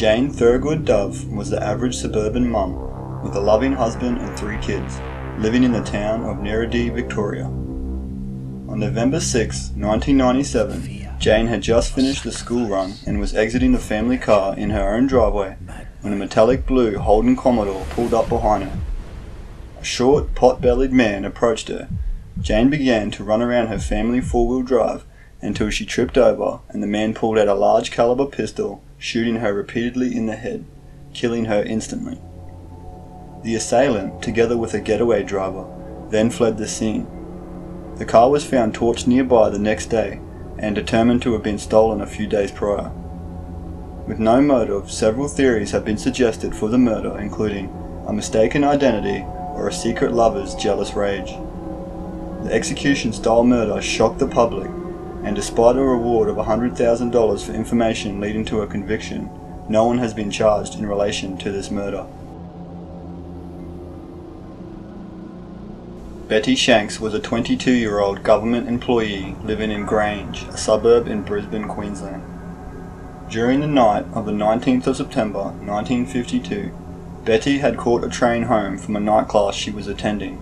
Jane Thurgood Dove was the average suburban mum, with a loving husband and three kids, living in the town of Niddrie, Victoria. On November 6, 1997, Jane had just finished the school run and was exiting the family car in her own driveway when a metallic blue Holden Commodore pulled up behind her. A short, pot-bellied man approached her. Jane began to run around her family four-wheel drive until she tripped over and the man pulled out a large caliber pistol, shooting her repeatedly in the head, killing her instantly. The assailant, together with a getaway driver, then fled the scene. The car was found torched nearby the next day and determined to have been stolen a few days prior. With no motive, several theories have been suggested for the murder, including a mistaken identity or a secret lover's jealous rage. The execution style murder shocked the public, and despite a reward of $100,000 for information leading to a conviction, no one has been charged in relation to this murder. Betty Shanks was a 22 year old government employee living in Grange, a suburb in Brisbane, Queensland. During the night of the 19th of September 1952, Betty had caught a train home from a night class she was attending.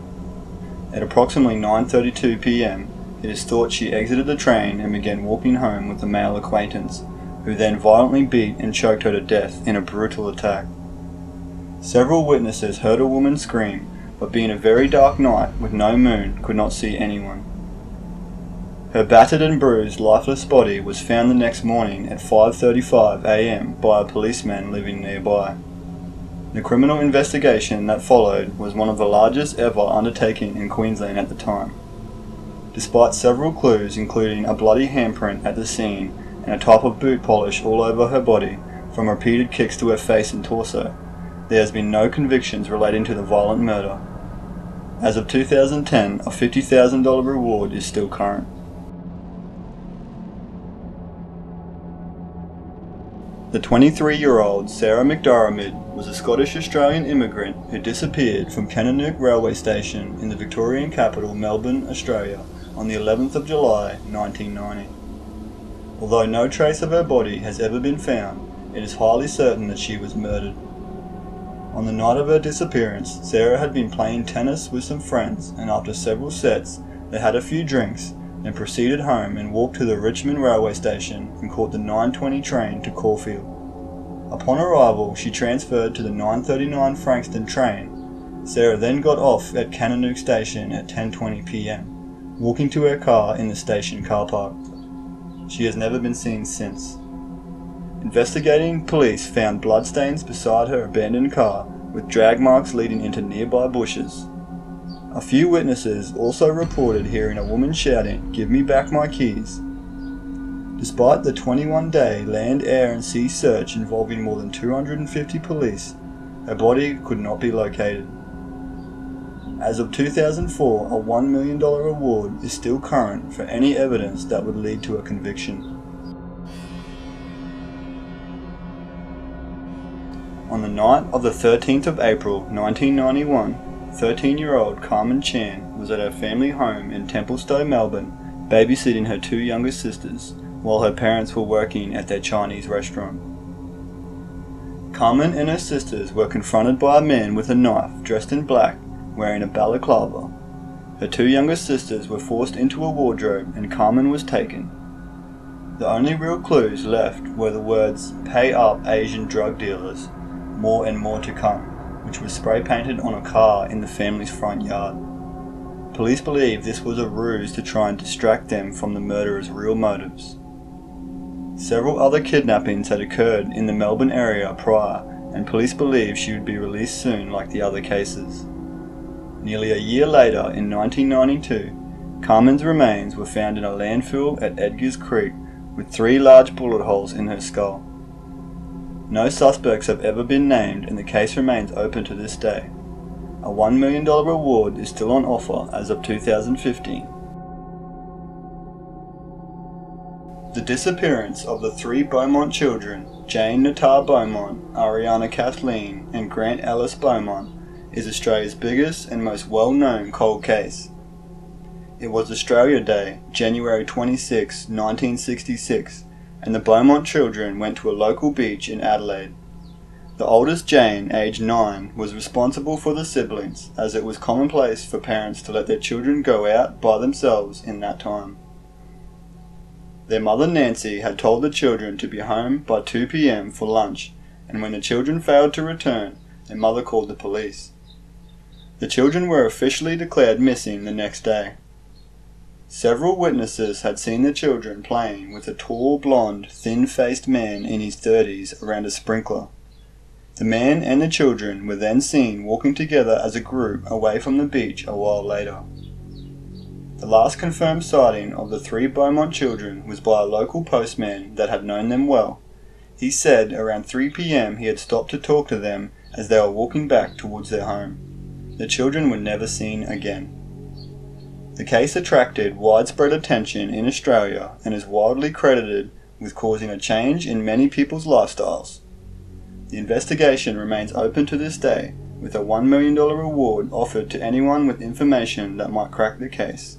At approximately 9.32 pm, it is thought she exited the train and began walking home with a male acquaintance, who then violently beat and choked her to death in a brutal attack. Several witnesses heard a woman scream but being a very dark night with no moon, could not see anyone. Her battered and bruised, lifeless body was found the next morning at 5.35 am by a policeman living nearby. The criminal investigation that followed was one of the largest ever undertaken in Queensland at the time. Despite several clues including a bloody handprint at the scene and a type of boot polish all over her body from repeated kicks to her face and torso, there has been no convictions relating to the violent murder. As of 2010, a $50,000 reward is still current. The 23-year-old Sarah MacDiarmid was a Scottish-Australian immigrant who disappeared from Kananook railway station in the Victorian capital Melbourne, Australia on the 11th of July 1990. Although no trace of her body has ever been found, it is highly certain that she was murdered. On the night of her disappearance, Sarah had been playing tennis with some friends, and after several sets, they had a few drinks, then proceeded home and walked to the Richmond railway station and caught the 9.20 train to Caulfield. Upon arrival, she transferred to the 9.39 Frankston train. Sarah then got off at Kananook station at 10.20 pm, walking to her car in the station car park. She has never been seen since. Investigating police found bloodstains beside her abandoned car with drag marks leading into nearby bushes. A few witnesses also reported hearing a woman shouting, Give me back my keys. Despite the 21 day land, air, and sea search involving more than 250 police, her body could not be located. As of 2004, a $1 million award is still current for any evidence that would lead to a conviction. On the night of the 13th of April 1991, 13 year old Carmen Chan was at her family home in Templestowe, Melbourne, babysitting her two younger sisters while her parents were working at their Chinese restaurant. Carmen and her sisters were confronted by a man with a knife dressed in black wearing a balaclava. Her two younger sisters were forced into a wardrobe and Carmen was taken. The only real clues left were the words, Pay up Asian drug dealers more and more to come, which was spray painted on a car in the family's front yard. Police believe this was a ruse to try and distract them from the murderer's real motives. Several other kidnappings had occurred in the Melbourne area prior, and police believe she would be released soon like the other cases. Nearly a year later, in 1992, Carmen's remains were found in a landfill at Edgar's Creek with three large bullet holes in her skull. No suspects have ever been named and the case remains open to this day. A $1 million reward is still on offer as of 2015. The disappearance of the three Beaumont children, Jane Nartare Beaumont, Ariana Kathleen, and Grant Ellis Beaumont, is Australia's biggest and most well-known cold case. It was Australia Day, January 26, 1966, and the Beaumont children went to a local beach in Adelaide The oldest, Jane, aged nine, was responsible for the siblings, as it was commonplace for parents to let their children go out by themselves in that time. Their mother, Nancy, had told the children to be home by 2 p.m. for lunch, and when the children failed to return, their mother called the police. The children were officially declared missing the next day. Several witnesses had seen the children playing with a tall, blond, thin faced man in his thirties around a sprinkler. The man and the children were then seen walking together as a group away from the beach a while later. The last confirmed sighting of the three Beaumont children was by a local postman that had known them well. He said around 3 pm he had stopped to talk to them as they were walking back towards their home. The children were never seen again. The case attracted widespread attention in Australia and is widely credited with causing a change in many people's lifestyles. The investigation remains open to this day, with a $1 million reward offered to anyone with information that might crack the case.